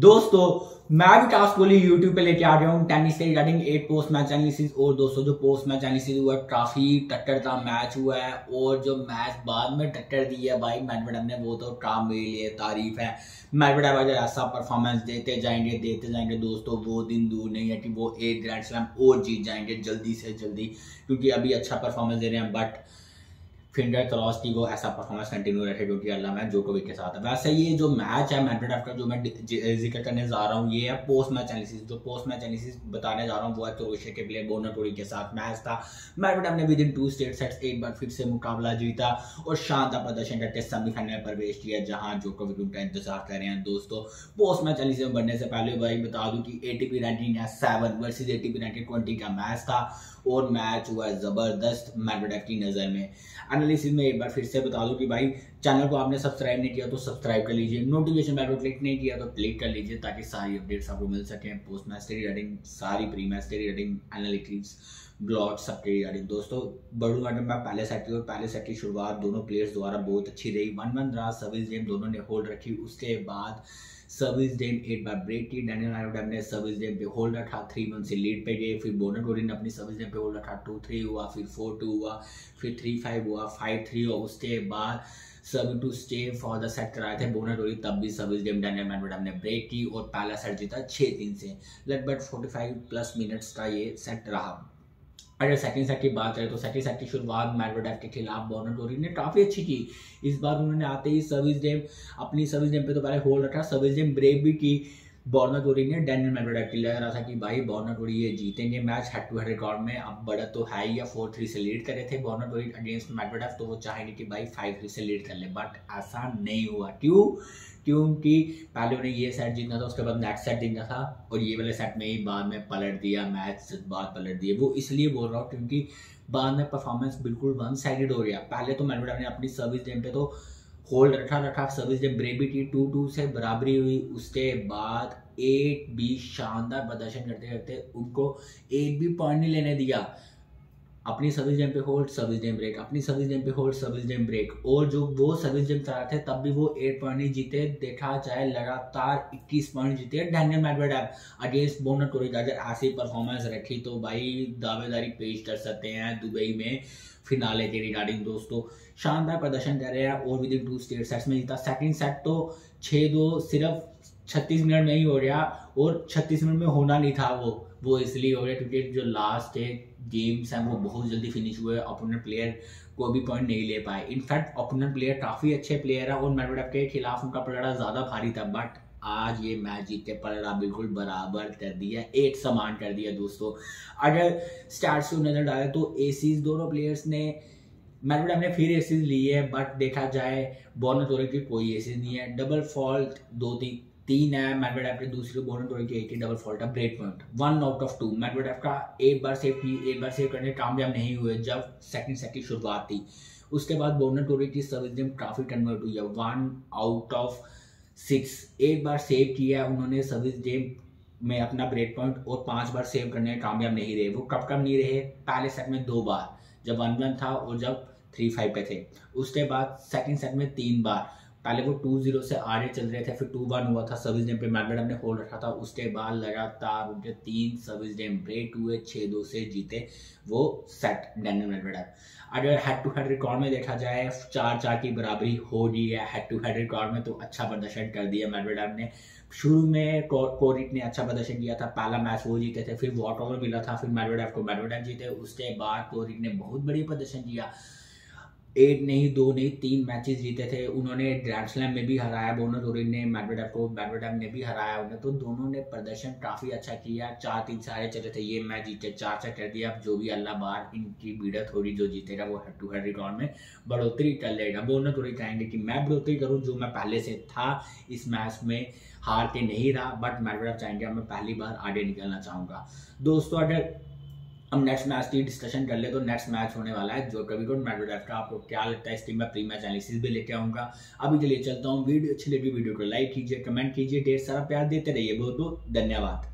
दोस्तों, मैं भी टास्क बोली यूट्यूब पे लेके आ रहा हूँ। टेनिस से regarding eight post match analysis और दोस्तों, जो पोस्ट मैच एनालिसिस हुआ, काफ़ी टट्टर का मैच हुआ है और जो मैच बाद में टट्टर दी है भाई मैडवेडम ने वो तो काम मेरे लिए तारीफ़ है। मैडवेडम अगर ऐसा परफॉर्मेंस देते जाएँगे देते जाएँगे दोस्तों, वो दिन दूर नहीं है कि वो एक ग्रैंड स्लैम और जीत जाएँगे जल्दी से जल्दी, क्योंकि अभी अच्छा परफॉर्मेंस दे रहे हैं बट फिंगर क्रॉस की ऐसा परफॉर्मेंस कंटिन्यू रखे क्योंकि अल्लाह मैं जोकोविक के साथ है। वैसे ये जो मैच है मैडवेडेव का जो मैं ज़िक्र करने जा रहा हूँ, ये है पोस्ट मैच एनालिसिस जो पोस्ट मैच एनालिसिस बताने जा रहा हूँ, वो है क्रोएशिया के प्लेयर बोनाटोरी के साथ मैच था। मैडवेडेव ने within two straight sets एक बार फिर से मुकाबला जीता और शानदार प्रदर्शन करके सेमीफाइनल में प्रवेश किया, जहाँ जोकोविक उनका इंतज़ार कर रहे हैं। दोस्तों पोस्ट मैच एनालिसिस में बढ़ने से पहले भाई बता दूँ कि एटीपी रैंकिंग है seven versus ATP ranking twenty का मैच था और मैच हुआ ज़बरदस्त मैडवेडेव की नज़र में। एनालिसिस में एक बार फिर से बता दूँ कि भाई चैनल को आपने सब्सक्राइब नहीं किया तो सब्सक्राइब कर लीजिए। नोटिफिकेशन बेल को क्लिक नहीं किया तो क्लिक कर लीजिए ताकि सारी अपडेट्स आपको मिल सकें। पोस्ट मैच रिगार्डिंग सारी pre match regarding analytics blog सबके रिगार्डिंग दोस्तों बड़ू मैडम में पहले सेट की और पहले सेट की शुरुआत दोनों प्लेयर्स द्वारा बहुत अच्छी रही। वन वन रहा सर्विस गेम दोनों ने होल्ड रखी। उसके बाद सर्विस डेम एट बार ब्रेक की। डैनियल आयोडम ने सर्विस डेम पे होल्ड रखा। थ्री वन से लीड पे गए। फिर बोनट ओरिन ने अपनी सर्विस डेम पे होल्ड रखा। टू थ्री हुआ, फिर फोर टू हुआ, फिर थ्री फाइव हुआ फाइव थ्री हुआ उसके बाद serve to stay for the set कराए थे बोनट ओरी तब भी सर्विस डेम डैनियल मैनवेडम ने ब्रेक की और पहला सेट जीता छः तीन से। लगभग फोर्टी फाइव प्लस मिनट्स का ये सेट रहा। अगर सेकंड सेट की बात करें तो सेकंड सेट की शुरुआत मैडवेडेव के खिलाफ बोनटोरी ने काफ़ी अच्छी की। इस बार उन्होंने आते ही सर्विस डेम अपनी सर्विस डेम पे तो पहले होल्ड रखा। सर्विस डेम ब्रेक भी की। बॉर्नाटोरी ने डैनियल मैडवेडेव के लग रहा था कि भाई, बॉर्नाटोरी ये जीतेंगे match head to head record में। अब बढ़त तो है ही या फोर थ्री से लीड करे थे बॉर्नाटोरी अगेंस्ट मैडवेडेव तो वो चाहेंगे कि भाई फाइव थ्री से लीड कर ले। बट ऐसा नहीं हुआ। क्यों? क्योंकि पहले उन्हें ये सेट जीतना था, उसके बाद नेक्स्ट सेट जीतना था, और ये वाले सेट में ही बाद में पलट दिया, मैच बाद पलट दिए वो इसलिए बोल रहा हूँ क्योंकि बाद में परफॉर्मेंस बिल्कुल वन साइडेड हो गया पहले तो मैनवेडा ने अपनी सर्विस गेम पे तो होल्ड रखा रखा सर्विस जब ब्रेबी की टू टू से बराबरी हुई, उसके बाद एट भी शानदार प्रदर्शन करते करते उनको एट भी पॉइंट नहीं लेने दिया। अपनी सर्विस जेम पे होल्ड सर्विस जेम ब्रेक अपनी सर्विस जेम पे होल्ड सर्विस जेम ब्रेक और जो वो सर्विस जेम चला थे तब भी वो एट पॉइंट नहीं जीते, देखा जाए, लगातार इक्कीस पॉइंट जीते डैनियल मैडवेडेव अगेंस्ट बोनट कोरिक अगर ऐसी परफॉर्मेंस रखी तो भाई दावेदारी पेश कर सकते हैं दुबई में फिनाले के रिगार्डिंग दोस्तों। शानदार प्रदर्शन कर रहे हैं और within two straight sets में जीता। सेकंड सेट तो छः दो सिर्फ़ छत्तीस मिनट में ही हो गया और छत्तीस मिनट में होना नहीं था वो। वो इसलिए हो गया क्योंकि जो लास्ट एक गेम्स हैं, वो बहुत जल्दी फिनिश हुए अपोनेंट प्लेयर को भी पॉइंट नहीं ले पाए। इनफैक्ट अपोनेंट प्लेयर काफ़ी अच्छे प्लेयर है और मेडवेडेव के खिलाफ उनका पलड़ा ज़्यादा भारी था बट आज ये मैच जीत पलड़ा बिल्कुल बराबर कर दिया एक समान कर दिया दोस्तों। अगर स्टार्ट से नज़र डाले तो एसीज दोनों प्लेयर्स ने मेडवेडेव ने फिर एसीज लिए है बट देखा जाए बॉर्न की कोई एसीज नहीं है। डबल फॉल्ट दो तीन तीन है मैडवेडेव के दूसरे बोनर टोरी की एटी डबल फॉल्ट है break point one out of two Medvedev का एक बार सेव की, एक बार सेव करने, कामयाब नहीं हुए जब सेकंड सेट की शुरुआत थी. उसके बाद बोनर टोरी की सर्विस गेम काफ़ी कन्वर्ट हुई है. वन आउट ऑफ़ सिक्स एक बार सेव किया उन्होंने सर्विस गेम में अपना ब्रेक पॉइंट और पाँच बार सेव करने में कामयाब नहीं रहे. वो कब कब नहीं रहे? पहले सेट में दो बार. जब वन वन था और जब थ्री फाइव पे थे. उसके बाद सेकंड सेट में तीन बार. पहले वो टू ज़ीरो से आगे चल रहे थे, फिर टू वन हुआ था सर्विस डेम पे मैडम ने होल्ड रखा था। उसके बाद लगातार उनके तीन सर्विस डेम ब्रेक हुए छः दो से जीते वो सेट डेनियल मैडवेडम अगर हेड टू हेड रिकॉर्ड में देखा जाए, चार चार की बराबरी हो गई है हेड टू हेड रिकॉर्ड में तो अच्छा प्रदर्शन कर दिया मैडवेडम ने। शुरू में कोरिक ने अच्छा प्रदर्शन किया था, पहला मैच वो जीते थे, फिर वॉट ओवर मिला था, फिर मैडवेडम को मैडवेडम जीते। उसके बाद कोरिक ने बहुत बढ़िया प्रदर्शन किया। एक नहीं, दो नहीं, तीन मैचेस जीते थे। उन्होंने ग्रैंड स्लैम में भी हराया बोनस ओरिन ने मैडवेडेव को मैडवेडेव ने भी हराया उन्हें। तो दोनों ने प्रदर्शन काफ़ी अच्छा किया। चार तीन सारे चले थे। ये मैच जीते चार चार कर दिया। अब जो भी अल्लाह बार, इनकी हो रही जो जीतेगा वो हेड टू हेड रिकॉर्ड में बढ़ोतरी कर लेगा बोनस ओरिन चाहेंगे कि मैं बढ़ोतरी करूँ, जो मैं पहले से था, इस मैच में हार के नहीं रहा। बट मैडवेडेव चाहेंगे मैं पहली बार आगे निकलना चाहूँगा। दोस्तों, अगर हम नेक्स्ट मैच की डिस्कशन कर ले तो नेक्स्ट मैच होने वाला है। जो कभी को मैडवेडेव का आपको क्या लगता है? इस टीम में प्री मैच एनालिसिस भी लेके आऊँगा। अभी के लिए चलता हूँ। वीडियो अच्छी लगी वीडियो को लाइक कीजिए कमेंट कीजिए, ढेर सारा प्यार देते रहिए। बहुत बहुत धन्यवाद।